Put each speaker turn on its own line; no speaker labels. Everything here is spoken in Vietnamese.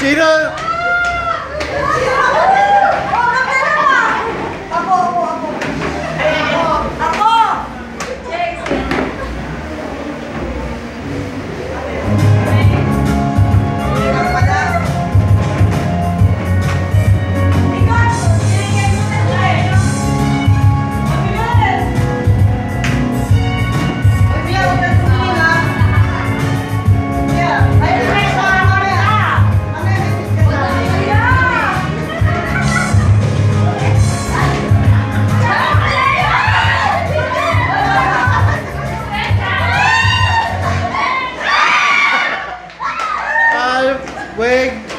Sino?
Ako,
Wig.